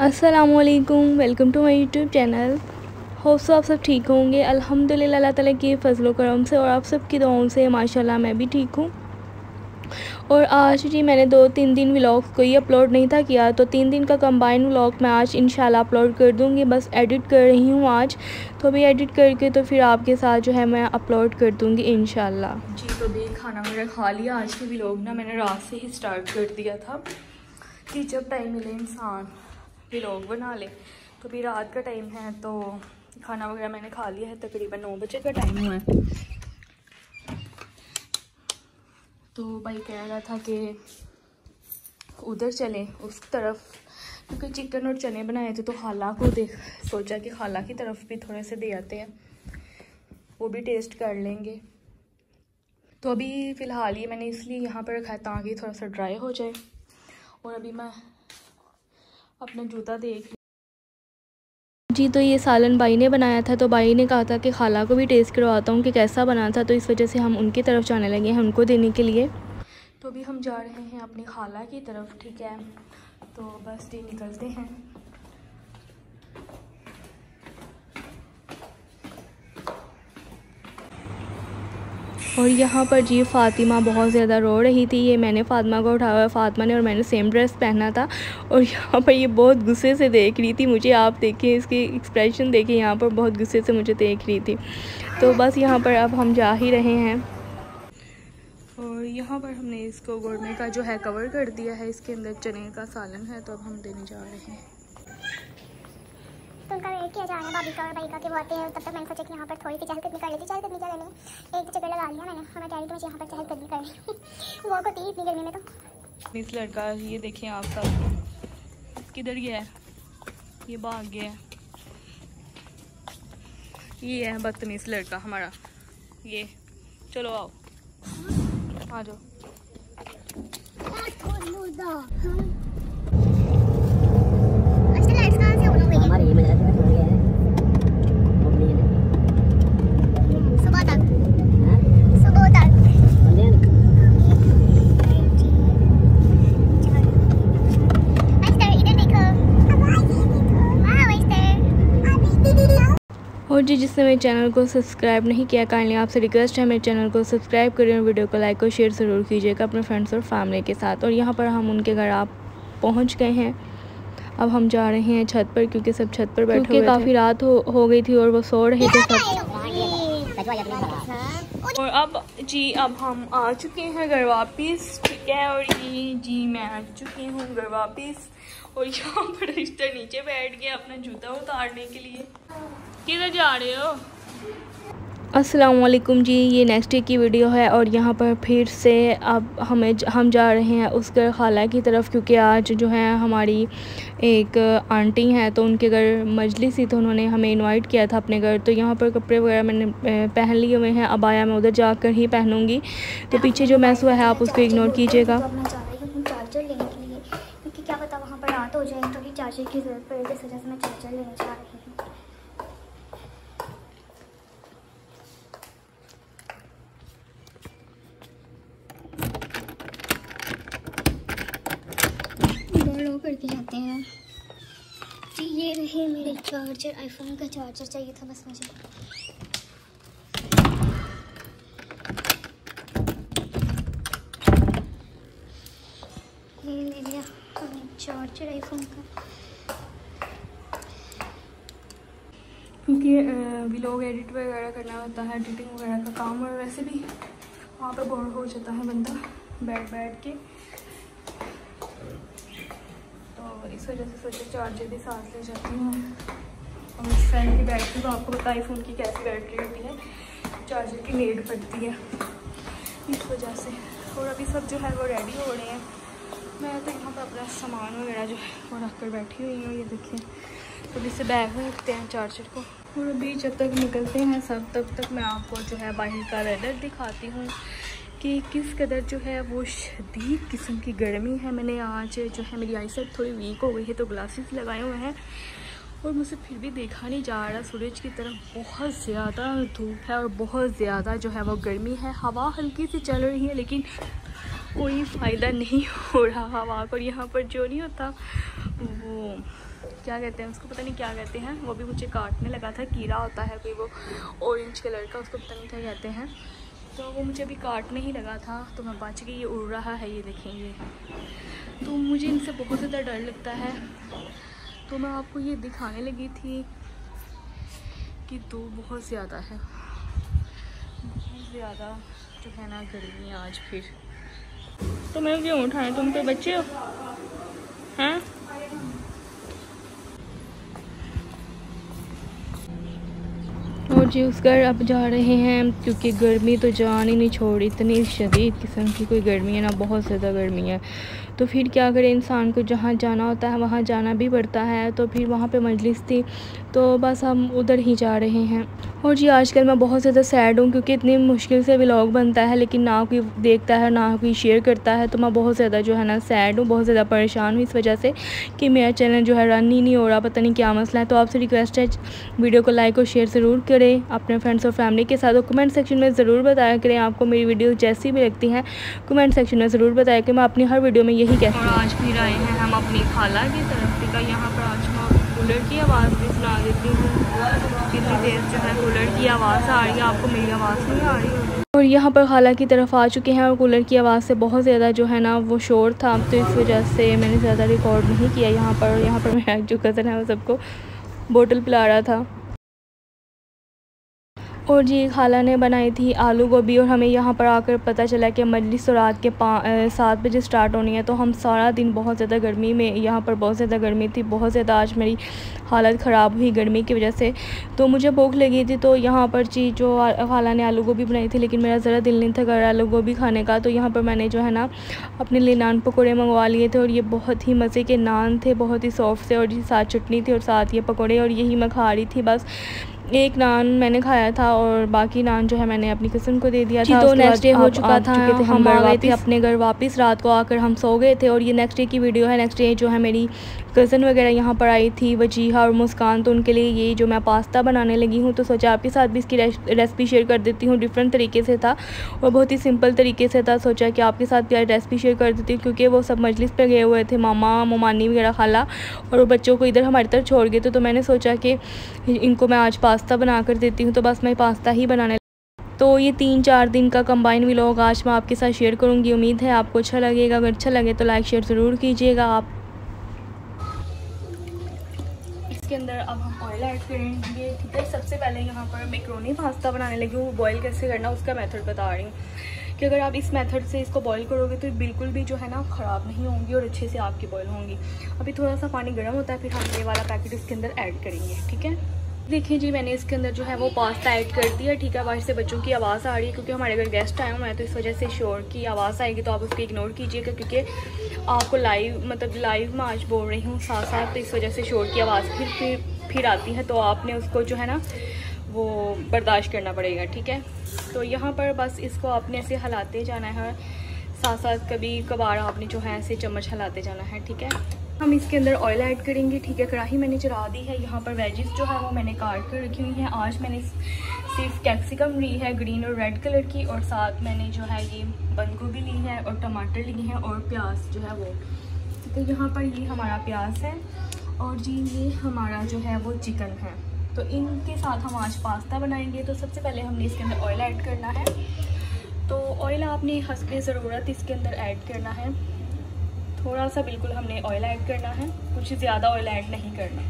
असलकुम welcome to my YouTube channel hope so आप सब ठीक होंगे। अल्हम्दुलिल्लाह अल्लाह ताला की फजल करम से और आप सब की दुआओं से माशाल्लाह मैं भी ठीक हूँ। और आज जी मैंने दो तीन दिन व्लॉग कोई अपलोड नहीं था किया तो तीन दिन का कंबाइन व्लॉग मैं आज इंशाल्लाह अपलोड कर दूँगी। बस एडिट कर रही हूँ आज तो अभी एडिट करके तो फिर आपके साथ जो है मैं अपलोड कर दूँगी इन जी तो भी खाना वगैरह खा लिया। आज के व्लॉग ना मैंने रात से ही स्टार्ट कर दिया था कि जब टाइम मिले इंसान व्लॉग बना ले। तो भी रात का टाइम है तो खाना वगैरह मैंने खा लिया है, तकरीबन नौ बजे का टाइम हुआ है। तो भाई कह रहा था कि उधर चले, उस तरफ़, क्योंकि चिकन और चने बनाए थे तो खाला को देख सोचा कि खाला की तरफ़ भी थोड़े से दे आते हैं। वो भी टेस्ट कर लेंगे। तो अभी फ़िलहाल ये मैंने इसलिए यहाँ पर रखा है, ताकि थोड़ा सा ड्राई हो जाए। और अभी मैं अपना जूता देख जी तो ये सालन भाई ने बनाया था तो भाई ने कहा था कि खाला को भी टेस्ट करवाता हूँ कि कैसा बना था तो इस वजह से हम उनकी तरफ़ जाने लगे हैं उनको देने के लिए। तो अभी हम जा रहे हैं अपनी खाला की तरफ़ ठीक है? तो बस ये निकलते हैं। और यहाँ पर जी, फ़ातिमा बहुत ज़्यादा रो रही थी। ये मैंने फ़ातिमा को उठाया हुआ फ़ातिमा ने और मैंने सेम ड्रेस पहना था। और यहाँ पर ये बहुत गुस्से से देख रही थी मुझे। आप देखें इसकी एक्सप्रेशन देखें यहाँ पर बहुत गुस्से से मुझे देख रही थी। तो बस यहाँ पर अब हम जा ही रहे हैं। और यहाँ पर हमने इसको गोरमे का जो है कवर कर दिया है। इसके अंदर चने का सालन है तो अब हम देने जा रहे हैं। तो उनका वेट किया जा रहा है भाभी का और भाई का कि वो आते हैं तब तक मैंने सोचा कि यहाँ पर थोड़ी सी चहलकदमी कर लेती चहलकदमी क्या लेनी एक जगह लगा लिया मैंने और मैं कह रही थी मुझे यहाँ पर चहलकदमी कर रही हूँ। वो होती इतनी गर्मी में तो। इस लड़का ये देखें आप सब। किधर गया है? ये भाग गया है। ये है बदतमीज लड़का हमारा। ये चलो आओ। आ जाओ। और जी जिसने मेरे चैनल को सब्सक्राइब नहीं किया काइंडली आपसे रिक्वेस्ट है मेरे चैनल को सब्सक्राइब करें और वीडियो को लाइक और शेयर ज़रूर कीजिएगा अपने फ्रेंड्स और फैमिली के साथ। और यहाँ पर हम उनके घर आप पहुँच गए हैं। अब हम जा रहे हैं छत पर क्योंकि सब छत पर बैठे हुए काफ़ी रात हो हो गई थी और वो सो रहे थे सब। और अब जी अब हम आ चुके हैं घर वापिस ठीक है? और ये जी मैं आ चुकी हूँ घर वापिस। और यहाँ पर रिश्ता नीचे बैठ गया अपना जूता उतारने के लिए। किधर जा रहे हो? असलकुम जी, ये नेक्स्ट डे की वीडियो है और यहाँ पर फिर से अब हमें हम जा रहे हैं उस घर खाला की तरफ़ क्योंकि आज जो है हमारी एक आंटी हैं तो उनके घर मजलिस ही तो उन्होंने हमें इनवाइट किया था अपने घर। तो यहाँ पर कपड़े वगैरह मैंने पहन लिए हुए हैं। अब आया मैं उधर जाकर ही पहनूँगी। तो पीछे जो मैस हुआ है, आप उसको इग्नोर कीजिएगा चार्जर लेने के लिए क्योंकि क्या पता जाए तो चार्जर की ज़रूरत पड़े इस वजह से मैं चार्जर लेना चाह रही हूँ। करके जाते हैं। जी ये रहे मेरे चार्जर आईफोन का चार्जर चाहिए था बस मुझे। चार्जर आईफोन का। क्योंकि व्लॉग एडिट वगैरह करना होता है एडिटिंग वगैरह का काम, और वैसे भी वहाँ पर बोर हो जाता है बंदा, बैठ बैठ के। तो इस वजह से सोचा चार्जर भी साथ ले जाती हूँ। और इस फ़ैन की बैटरी तो आपको पता फ़ोन की कैसी बैटरी होती है चार्जर की नीड पड़ती है। इस वजह से। और अभी सब जो है वो रेडी हो रहे हैं। मैं तो यहाँ पर अपना सामान वगैरह जो है वो रख कर बैठी हुई हूँ, ये देखें तो से बैग में रखते हैं चार्जर को। और अभी जब तक निकलते हैं, सब तब तक मैं आपको जो है बाहर का वेदर दिखाती हूँ कि किस कदर जो है वो शदीद किस्म की गर्मी है। मैंने आज जो है मेरी आई साइड थोड़ी वीक हो गई है तो ग्लासेस लगाए हुए हैं। और मुझसे फिर भी देखा नहीं जा रहा, सूरज की तरफ़ बहुत ज़्यादा धूप है और बहुत ज़्यादा जो है वो गर्मी है। हवा हल्की सी चल रही है, लेकिन कोई फ़ायदा नहीं हो रहा हवा पर। यहाँ पर जो नहीं होता, वो क्या कहते हैं, उसको पता नहीं क्या कहते हैं। वो भी मुझे काटने लगा था, कीड़ा होता है कोई वो ऑरेंज कलर का, उसको पता नहीं क्या कहते हैं। तो वो मुझे अभी काटने ही लगा था तो मैं बच गई, ये उड़ रहा है, ये देखें ये तो मुझे इनसे बहुत ज़्यादा डर लगता है। तो मैं आपको ये दिखाने लगी थी कि तो बहुत ज़्यादा है। बहुत ज़्यादा जो है ना गर्मी आज फिर। तो मैं क्यों उठाएँ तुम तो बच्चे हो। हैं? और जी, उस घर अब जा रहे हैं, क्योंकि गर्मी तो जान ही नहीं छोड़ी इतनी शदीद किस्म की कोई गर्मी है ना, बहुत ज़्यादा गर्मी है। तो फिर क्या करें? इंसान को जहाँ जाना होता है, वहाँ जाना भी पड़ता है। तो फिर वहाँ पे मजलिस थी तो बस हम उधर ही जा रहे हैं। और जी, आजकल मैं बहुत ज़्यादा सैड हूँ क्योंकि इतनी मुश्किल से व्लॉग बनता है, लेकिन ना कोई देखता है, ना कोई शेयर करता है तो मैं बहुत ज़्यादा जो है ना सैड हूँ, बहुत ज़्यादा परेशान हूँ इस वजह से कि मेरा चैनल जो है रन ही नहीं हो रहा, पता नहीं क्या मसला है। तो आपसे रिक्वेस्ट है वीडियो को लाइक और शेयर ज़रूर करें, अपने फ्रेंड्स और फैमिली के साथ। और कमेंट सेक्शन में ज़रूर बताया करें आपको मेरी वीडियो जैसी भी लगती हैं। कमेंट सेक्शन में ज़रूर बताया कि मैं अपनी हर वीडियो में यही कहती हूँ। आज फिर आए हैं, हम अपनी खाला की तरफ़ का यहाँ पर आज कूलर की आवाज़ भी सुना देती हूँ। कितनी देर जो है कूलर की आवाज़ आ रही है, आपको मेरी आवाज़ नहीं आ रही? है और यहाँ पर खाला की तरफ़ आ चुके हैं और कूलर की आवाज़ से बहुत ज़्यादा जो है ना वो शोर था तो इस वजह से मैंने ज़्यादा रिकॉर्ड नहीं किया यहाँ पर। यहाँ पर मेरा जो कज़न है वो सबको बोतल पिला रहा था। और जी खाला ने बनाई थी आलू गोभी और हमें यहाँ पर आकर पता चला कि मजलिस रात के सात बजे स्टार्ट होनी है। तो हम सारा दिन बहुत ज़्यादा गर्मी में, यहाँ पर बहुत ज़्यादा गर्मी थी, बहुत ज़्यादा आज मेरी हालत ख़राब हुई गर्मी की वजह से। तो मुझे भूख लगी थी तो यहाँ पर जी जो खाला ने आलू गोभी बनाई थी, लेकिन मेरा ज़रा दिल नहीं था घर आलू गोभी खाने का। तो यहाँ पर मैंने जो है ना, अपने लिए नान पकौड़े मंगवा लिए थे और ये बहुत ही मज़े के नान थे, बहुत ही सॉफ्ट थे और साथ चटनी थी और साथ ये पकौड़े और यही मैं खा रही थी बस। एक नान मैंने खाया था और बाकी नान जो है मैंने अपनी किस्म को दे दिया था। तो नेक्स्ट डे हो चुका था थे हम आ गए थे अपने घर वापस रात को आकर हम सो गए थे और ये नेक्स्ट डे की वीडियो है। नेक्स्ट डे जो है मेरी कज़न वगैरह यहाँ पर आई थी वजीहा और मुस्कान तो उनके लिए ये जो मैं पास्ता बनाने लगी हूँ तो सोचा आपके साथ भी इसकी रेसिपी शेयर कर देती हूँ। डिफरेंट तरीके से था और बहुत ही सिंपल तरीके से था। सोचा कि आपके साथ भी रेसिपी शेयर कर देती हूँ क्योंकि वो सब मजलिस पर गए हुए थे मामा ममानी वगैरह खाला और वो बच्चों को इधर हमारी तरफ़ छोड़ गए थे। तो मैंने सोचा कि इनको मैं आज पास्ता बना कर देती हूँ तो बस मैं पास्ता ही बनाने तो ये तीन चार दिन का कंबाइन व्लॉग आज मैं आपके साथ शेयर करूँगी। उम्मीद है आपको अच्छा लगेगा। अगर अच्छा लगे तो लाइक शेयर ज़रूर कीजिएगा आप। इसके अंदर अब हम ऑयल ऐड करेंगे। ठीक है, सबसे पहले यहाँ पर मैक्रोनी पास्ता बनाने लगी हूँ। बॉईल कैसे करना उसका मेथड बता रही हूँ। कि अगर आप इस मेथड से इसको बॉईल करोगे तो बिल्कुल भी जो है ना, ख़राब नहीं होंगी और अच्छे से आपकी बॉईल होंगी। अभी थोड़ा सा पानी गर्म होता है, फिर हम ये वाला पैकेट इसके अंदर ऐड करेंगे। ठीक है? देखिए जी, मैंने इसके अंदर जो है वो पास्ता ऐड कर दिया। ठीक है, बाहर से बच्चों की आवाज़ आ रही है, क्योंकि हमारे घर गेस्ट आए हुए हैं तो इस वजह से शोर की आवाज़ आएगी तो आप उसको इग्नोर कीजिएगा, क्योंकि आपको लाइव मतलब लाइव में आज बोल रही हूँ साथ साथ तो इस वजह से शोर की आवाज़ फिर फिर फिर आती है तो आपने उसको जो है ना, वो बर्दाश्त करना पड़ेगा, ठीक है? तो यहाँ पर बस इसको आपने ऐसे हिलाते जाना है, साथ साथ कभी कभार आपने जो है ऐसे चम्मच हिलाते जाना है, ठीक है? हम इसके अंदर ऑयल ऐड करेंगे, ठीक है? कढ़ाई मैंने चला दी है। यहाँ पर वेजिस जो है वो मैंने काट कर रखी हुई हैं। आज मैंने सिर्फ़ कैप्सिकम ली है ग्रीन और रेड कलर की, और साथ मैंने जो है ये बंद गोभी ली है, और टमाटर लिए हैं, और प्याज जो है वो। तो यहाँ पर ये हमारा प्याज है, और जी, ये हमारा जो है वो चिकन है। तो इनके साथ हम आज पास्ता बनाएँगे। तो सबसे पहले हमने इसके अंदर ऑयल ऐड करना है। तो ऑयल आपने हंसब ज़रूरत इसके अंदर ऐड करना है। थोड़ा सा बिल्कुल हमने ऑयल ऐड करना है कुछ ज़्यादा ऑयल ऐड नहीं करना।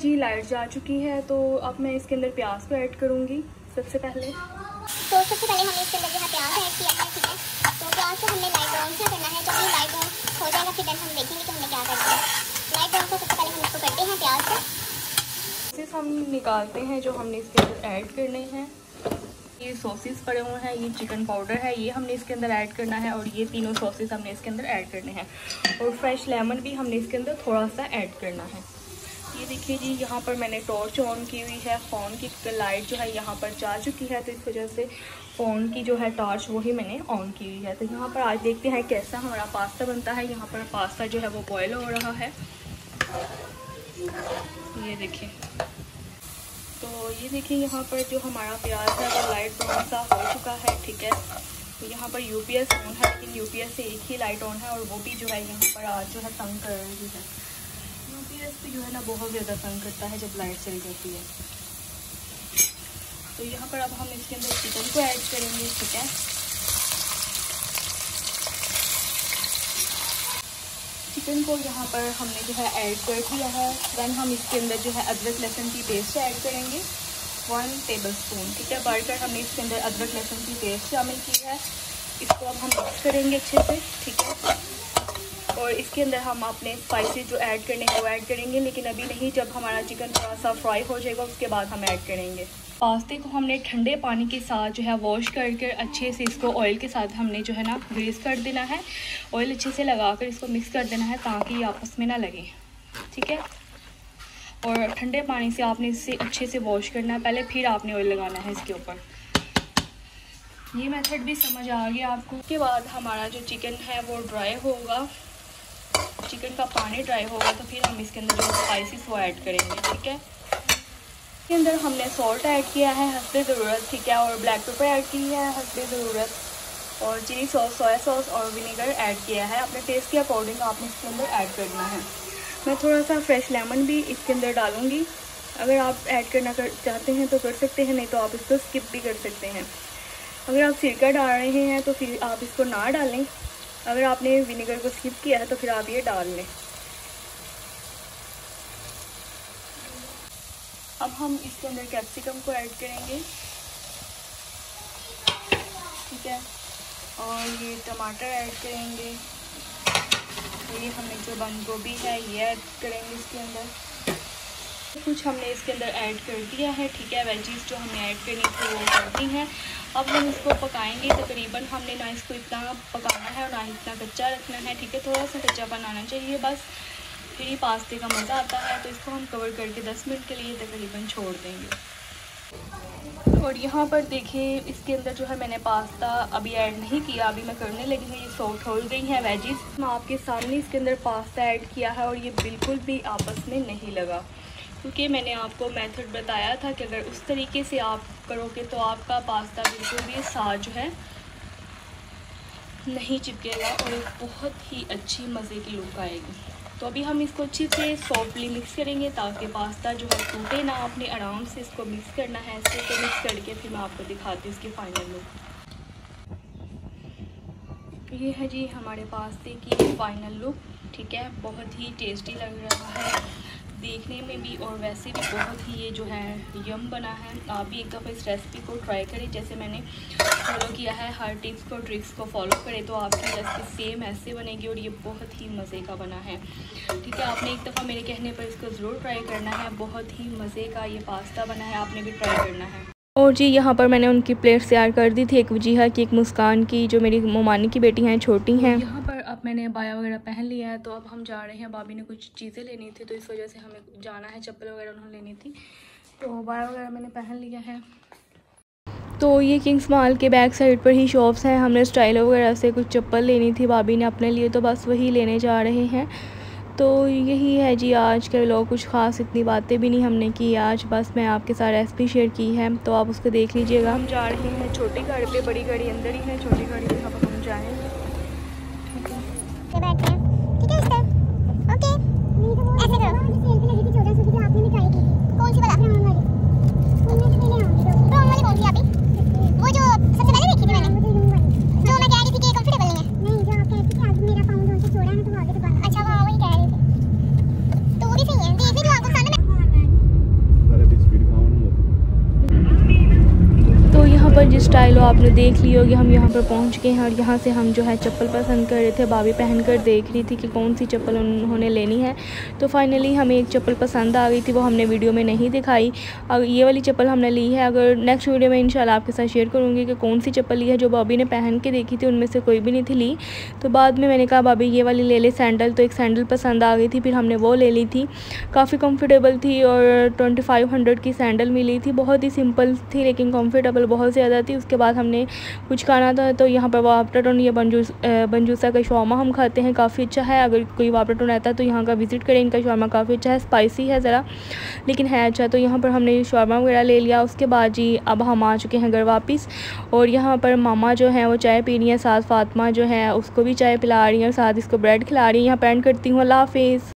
जी लाइट जा चुकी है तो अब मैं इसके अंदर प्याज को ऐड करूँगी सबसे पहले। तो सबसे पहले हमने इसके अंदर जो है प्याज ऐड किया है ठीक है? तो प्याज को हमने लाइट ब्राउन सा करना है। जब ये लाइट ब्राउन हो जाएगा फिर हम देखेंगे कि हमने क्या करना है। लाइट ब्राउन को सबसे पहले हम इसको करते हैं प्याज को हम निकालते हैं जो हमने इसके अंदर ऐड करने हैं। ये सॉसेस पड़े हुए हैं, ये चिकन पाउडर है, ये हमने इसके अंदर ऐड करना है और ये तीनों सॉसेस हमने इसके अंदर ऐड करने हैं। और फ्रेश लेमन भी हमने इसके अंदर थोड़ा सा ऐड करना है। ये देखिए जी, यहाँ पर मैंने टॉर्च ऑन की हुई है फ़ोन की लाइट जो है यहाँ पर जा चुकी है तो इस वजह से फ़ोन की जो है टॉर्च वही मैंने ऑन की हुई है। तो यहाँ पर आज देखते हैं कैसा हमारा पास्ता बनता है। यहाँ पर पास्ता जो है वो बॉयल हो रहा है। ये देखिए। तो ये देखिए यहाँ पर जो हमारा प्याज है वो लाइट ब्राउन सा हो चुका है, ठीक है। तो यहाँ पर यू यूपीएस ऑन है, लेकिन यूपीएस से एक ही लाइट ऑन है और वो भी जो है यहाँ पर आज जो है तंग कर रही है। यू पी तो जो है ना बहुत ज़्यादा तंग करता है जब लाइट चली जाती है। तो यहाँ पर अब हम इसके अंदर चिकन को ऐड करेंगे, ठीक है। चिकन को यहाँ पर हमने जो है ऐड कर दिया है। देन हम इसके अंदर जो है अदरक लहसुन की पेस्ट ऐड करेंगे। वन टेबल स्पून ठीक है? बढ़कर हमने इसके अंदर अदरक लहसुन की पेस्ट शामिल की है। इसको अब हम मिक्स करेंगे अच्छे से, ठीक है? और इसके अंदर हम अपने स्पाइसेस जो ऐड करने हैं वो ऐड करेंगे, लेकिन अभी नहीं। जब हमारा चिकन थोड़ा सा फ्राई हो जाएगा, उसके बाद हम ऐड करेंगे। पास्ते को हमने ठंडे पानी के साथ जो है वॉश करके अच्छे से इसको ऑयल के साथ हमने जो है ना ग्रीस कर देना है। ऑयल अच्छे से लगा कर इसको मिक्स कर देना है ताकि ये आपस में ना लगे। ठीक है? और ठंडे पानी से आपने इसे अच्छे से वॉश करना है। पहले फिर आपने ऑयल लगाना है इसके ऊपर। ये मेथड भी समझ आ गया आपको। उसके बाद हमारा जो चिकन है वो ड्राई होगा। चिकन का पानी ड्राई होगा तो फिर हम इसके अंदर जो स्पाइसेस वो ऐड करेंगे। ठीक है? इसके अंदर हमने सॉल्ट ऐड किया है हंसबे ज़रूरत, ठीक है, और ब्लैक पेपर ऐड की है हंसबे ज़रूरत। और चिली सॉस सोया सॉस और विनेगर ऐड किया है। अपने टेस्ट के अकॉर्डिंग आपने इसके अंदर ऐड करना है। मैं थोड़ा सा फ्रेश लेमन भी इसके अंदर डालूँगी। अगर आप ऐड करना कर, चाहते हैं तो कर सकते हैं, नहीं तो आप इसको स्किप भी कर सकते हैं। अगर आप सिरका डाल रहे हैं तो फिर आप इसको ना डालें। अगर आपने विनेगर को स्किप किया है तो फिर आप ये डाल लें। अब हम इसके अंदर कैप्सिकम को ऐड करेंगे। ठीक है? और ये टमाटर ऐड करेंगे। ये हमने जो बंद गोभी है, ये ऐड करेंगे इसके अंदर। कुछ हमने इसके अंदर ऐड कर दिया है, ठीक है? वेजीज जो हमें ऐड करनी थी, वो कर दी हैं। अब हम इसको पकाएँगे। तकरीबन हमने ना इसको इतना पकाना है और ना इतना कच्चा रखना है, ठीक है? थोड़ा सा कच्चा बनाना चाहिए बस। फिर ही पास्ते का मज़ा आता है तो इसको हम कवर करके 10 मिनट के लिए तकरीबन छोड़ देंगे। और यहाँ पर देखिए, इसके अंदर जो है मैंने पास्ता अभी ऐड नहीं किया, अभी मैं करने लगी हूँ, ये सॉफ्ट हो गई हैं वेजिस मैं आपके सामने इसके अंदर पास्ता ऐड किया है और ये बिल्कुल भी आपस में नहीं लगा। क्योंकि मैंने आपको मेथड बताया था कि अगर उस तरीके से आप करोगे तो आपका पास्ता बिल्कुल भी साथ जो है, नहीं चिपकेगा और एक बहुत ही अच्छी मज़े की लुक आएगी। तो अभी हम इसको अच्छे से सॉफ्टली मिक्स करेंगे ताकि पास्ता जो है टूटे ना, आपने आराम से इसको मिक्स करना है। ऐसे तो मिक्स करके फिर मैं आपको दिखाती हूँ इसके फाइनल लुक ये है जी हमारे पास्ते की फाइनल लुक ठीक है? बहुत ही टेस्टी लग रहा है। देखने में भी और वैसे भी बहुत ही ये जो है, यम बना है। आप भी एक दफ़ा इस रेसिपी को ट्राई करें। जैसे मैंने फॉलो किया है, हर टिप्स को ट्रिक्स को फॉलो करें तो आपकी रेसिपी सेम ऐसे बनेगी और ये बहुत ही मज़े का बना है। ठीक है, आपने एक दफ़ा मेरे कहने पर इसको ज़रूर ट्राई करना है। बहुत ही मज़े का ये पास्ता बना है, आपने भी ट्राई करना है। और जी, यहाँ पर मैंने उनकी प्लेट्स तैयार कर दी थी, एक वजीहा की, एक मुस्कान की, जो मेरी मोमानी की बेटी हैं, छोटी हैं। यहाँ पर मैंने बाया वगैरह पहन लिया है तो अब हम जा रहे हैं। भाभी ने कुछ चीज़ें लेनी थी तो इस वजह से हमें जाना है, चप्पल वगैरह उन्होंने लेनी थी। तो बाया वगैरह मैंने पहन लिया है। तो ये किंग्स मॉल के बैक साइड पर ही शॉप्स हैं। हमने स्टाइल वगैरह से कुछ चप्पल लेनी थी भाभी ने अपने लिए तो बस वही लेने जा रहे हैं। तो यही है जी आज के लोग कुछ ख़ास इतनी बातें भी नहीं हमने की आज। बस मैं आपके साथ रेसिपी शेयर की है तो आप उसको देख लीजिएगा। हम जा रहे हैं छोटी गाड़ी पे, बड़ी गाड़ी अंदर ही है, छोटी गाड़ी पे हम Okay, guys, then. Okay. पर जिस स्टाइल हो आपने देख ली होगी, हम यहाँ पर पहुँच गए हैं और यहाँ से हम जो है चप्पल पसंद कर रहे थे, भाभी पहन कर देख रही थी कि कौन सी चप्पल उन्होंने लेनी है। तो फाइनली हमें एक चप्पल पसंद आ गई थी, वो हमने वीडियो में नहीं दिखाई। अगर ये वाली चप्पल हमने ली है, अगर नेक्स्ट वीडियो में इंशाल्लाह आपके साथ शेयर करूँगी कि कौन सी चप्पल ली है जो भाभी ने पहन के देखी थी, उनमें से कोई भी नहीं थी ली। तो बाद में मैंने कहा, भाभी, ये वाली ले ले सैंडल तो एक सैंडल पसंद आ गई थी, फिर हमने वो ले ली थी। काफ़ी कम्फर्टेबल थी और ट्वेंटी की सैंडल मिली थी, बहुत ही सिंपल थी, लेकिन कम्फर्टेबल बहुत ज़्यादा थी उसके बाद हमने कुछ खाना था तो यहाँ पर वापटाटोन या बंजूस बंजूसा का शॉमा हम खाते हैं, काफ़ी अच्छा है। अगर कोई वापटाटोन रहता है तो यहाँ का विज़िट करें, इनका शॉर्मा काफ़ी अच्छा है स्पाइसी है ज़रा, लेकिन है अच्छा। तो यहाँ पर हमने शॉर्मा वगैरह ले लिया, उसके बाद जी अब हम आ चुके हैं घर वापस, और यहाँ पर मामा जो है, वो चाय पी रही हैं, साथ फातमा जो है, उसको भी चाय पिला रही हैं और साथ इसको ब्रेड खिला रही हैं, यहाँ पेंट करती हूँ, अल्लाह हाफिज़।